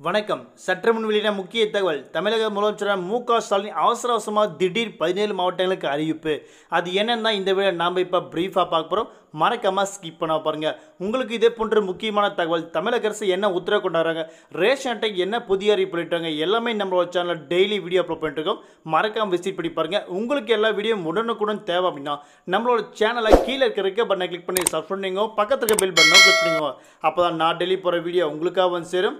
வணக்கம். சற்று முன் வெளியிட முக்கிய தகவல் தமிழக முதலமைச்சர் மு க ஸ்டாலின் அவசர அவசரமாக திடீர் பதினேழு மாவட்டங்களுக்கு அறிவிப்பு. அது என்னன்னா இந்த வீடியோ நாம் இப்போ ப்ரீஃபாக பார்க்க போகிறோம் மறக்காமல் ஸ்கிப் பண்ண பாருங்கள் உங்களுக்கு இதே போன்ற முக்கியமான தகவல் தமிழக அரசு என்ன உத்தரவு கொண்டாடுறாங்க ரேஷன் அட்டை என்ன புதிய அறிவிப்பு பண்ணிட்டாங்க எல்லாமே நம்மளோட சேனலில் டெய்லி வீடியோ அப்லோட் பண்ணிட்டு இருக்கோம் விசிட் பண்ணி பாருங்கள் உங்களுக்கு எல்லா வீடியோ உடனுக்குடன் தேவை அப்படின்னா நம்மளோட சேனலை கீழே இருக்க இருக்க பட்டனை கிளிக் பண்ணி சப்ஸ்கிரைப் பண்ணிங்க பக்கத்துக்கு பில் பட்டனும் கிளிக் பண்ணிங்க அப்போ தான் நான் டெய்லி போகிற வீடியோ உங்களுக்காக வந்து சேரும்.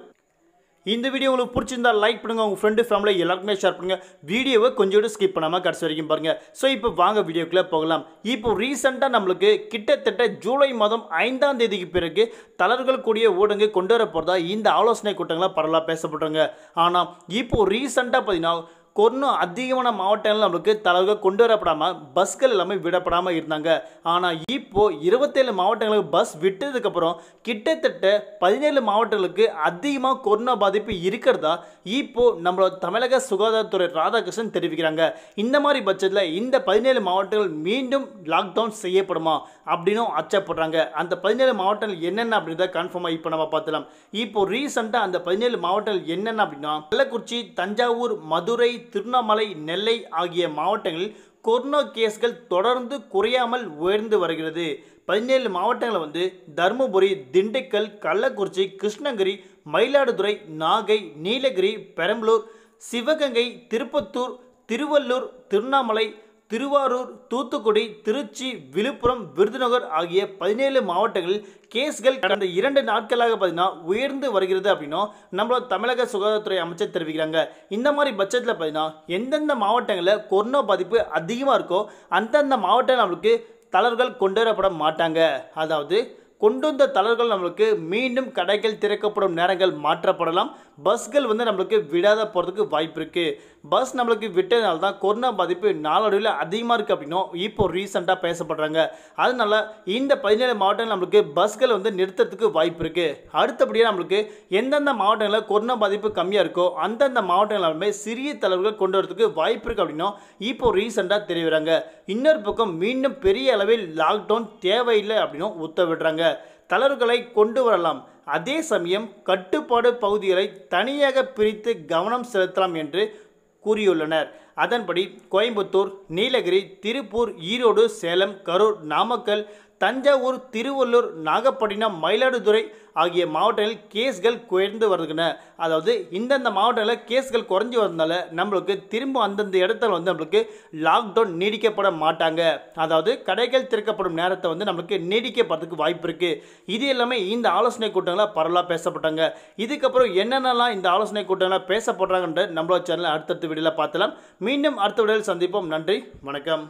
இந்த வீடியோ உங்களுக்கு பிடிச்சிருந்தா லைக் பண்ணுங்க உங்கள் ஃப்ரெண்டு ஃபேமிலி எல்லாருக்குமே ஷேர் பண்ணுங்க. வீடியோவை கொஞ்சம் கூட ஸ்கிப் பண்ணாமல் கடைசி வரைக்கும் பாருங்க. ஸோ இப்போ வாங்க வீடியோக்குள்ளே போகலாம். இப்போ ரீசெண்டாக நம்மளுக்கு கிட்டத்தட்ட ஜூலை மாதம் ஐந்தாம் தேதிக்கு பிறகு தளர்கள் கூடிய ஊடகங்கள் கொண்டு வர போகிறதா இந்த ஆலோசனை கூட்டங்களாக பரவலாக பேசப்படுறாங்க. ஆனால் இப்போ ரீசெண்டாக பார்த்தீங்கன்னா இன்னும் அதிகமான மாவட்டங்கள் நம்மளுக்கு தலைவர்கள் கொண்டு வரப்படாமல் பஸ்கள் எல்லாமே விடப்படாமல் இருந்தாங்க. ஆனால் இப்போது இருபத்தேழு மாவட்டங்களுக்கு பஸ் விட்டதுக்கப்புறம் கிட்டத்தட்ட பதினேழு மாவட்டங்களுக்கு அதிகமாக கொரோனா பாதிப்பு இருக்கிறதா இப்போது நம்மளோட தமிழக சுகாதாரத்துறை ராதாகிருஷ்ணன் தெரிவிக்கிறாங்க. இந்த மாதிரி பட்சத்தில் இந்த பதினேழு மாவட்டங்கள் மீண்டும் லாக்டவுன் செய்யப்படுமா அப்படின்னும் அச்சப்படுறாங்க. அந்த பதினேழு மாவட்டங்கள் என்னென்ன அப்படின்றத கன்ஃபார்மாக இப்போ நம்ம பார்த்துலாம் இப்போ ரீசெண்டாக அந்த பதினேழு மாவட்டங்கள் என்னென்ன அப்படின்னா கள்ளக்குறிச்சி தஞ்சாவூர் மதுரை திருவண்ணாமலை நெல்லை ஆகிய மாவட்டங்களில் கொரோனா கேஸ்கள் தொடர்ந்து குறையாமல் உயர்ந்து வருகிறது. பதினேழு மாவட்டங்களை வந்து தருமபுரி திண்டுக்கல் கள்ளக்குறிச்சி கிருஷ்ணகிரி மயிலாடுதுறை நாகை நீலகிரி பெரம்பலூர் சிவகங்கை திருப்பத்தூர் திருவள்ளூர் திருவண்ணாமலை திருவாரூர் தூத்துக்குடி திருச்சி விழுப்புரம் விருதுநகர் ஆகிய பதினேழு மாவட்டங்களில் கேஸ்கள் கடந்த இரண்டு நாட்களாக பார்த்தீங்கன்னா உயர்ந்து வருகிறது அப்படின்னும் நம்மளோட தமிழக சுகாதாரத்துறை அமைச்சர் தெரிவிக்கிறாங்க. இந்த மாதிரி பட்சத்தில் பார்த்தீங்கன்னா எந்தெந்த மாவட்டங்களில் கொரோனா பாதிப்பு அதிகமாக இருக்கோ அந்தந்த மாவட்டம் நம்மளுக்கு தளர்கள் கொண்டு வரப்பட மாட்டாங்க. அதாவது கொண்டு வந்த தளர்கள் நம்மளுக்கு மீண்டும் கடைகள் திறக்கப்படும் நேரங்கள் மாற்றப்படலாம். பஸ்கள் வந்து நம்மளுக்கு விடாத போகிறதுக்கு வாய்ப்பு இருக்குது பஸ் நம்மளுக்கு விட்டதுனால தான் கொரோனா பாதிப்பு நாளடைவில் அதிகமாக இருக்குது அப்படின்னும் இப்போ ரீசெண்டாக பேசப்படுறாங்க. அதனால இந்த பதினேழு மாவட்டங்கள் நம்மளுக்கு பஸ்கள் வந்து நிறுத்துறதுக்கு வாய்ப்பு இருக்குது அடுத்தபடியாக நம்மளுக்கு எந்தெந்த மாவட்டங்களில் கொரோனா பாதிப்பு கம்மியாக இருக்கோ அந்தந்த மாவட்டங்களாலுமே சிறிய தலைவர்கள் கொண்டு வரதுக்கு வாய்ப்பு இருக்குது அப்படின்னும் இப்போ ரீசெண்டாக தெரிவிக்கிறாங்க இன்னொரு பக்கம் மீண்டும் பெரிய அளவில் லாக்டவுன் தேவையில்லை அப்படின்னும் உத்தரவிடுறாங்க. தளர்வுகளை கொண்டு வரலாம். அதே சமயம் கட்டுப்பாடு பகுதிகளை தனியாக பிரித்து கவனம் செலுத்தலாம் என்று கூறியுள்ளனர். அதன்படி கோயம்புத்தூர் நீலகிரி திருப்பூர் ஈரோடு சேலம் கரூர் நாமக்கல் தஞ்சாவூர் திருவள்ளூர் நாகப்பட்டினம் மயிலாடுதுறை ஆகிய மாவட்டங்களில் கேஸ்கள் குறைந்து வருதுங்க அதாவது இந்தந்த மாவட்டங்களில் கேஸ்கள் குறைஞ்சி வரதுனால நம்மளுக்கு திரும்ப அந்தந்த இடத்துல வந்து நம்மளுக்கு லாக்டவுன் நீடிக்கப்பட மாட்டாங்க. அதாவது கடைகள் திறக்கப்படும் நேரத்தை வந்து நம்மளுக்கு நீடிக்கப்படுறதுக்கு வாய்ப்பு இருக்குது இது எல்லாமே இந்த ஆலோசனை கூட்டங்களாக பரவலாக பேசப்பட்டாங்க. இதுக்கப்புறம் என்னென்னலாம் இந்த ஆலோசனை கூட்டங்களாக பேசப்படுறாங்கன்ற நம்மளோட சேனல் அடுத்தடுத்த வீடியோவில் பார்த்தலாம் மீண்டும் அடுத்த வீடியோவில் சந்திப்போம். நன்றி வணக்கம்.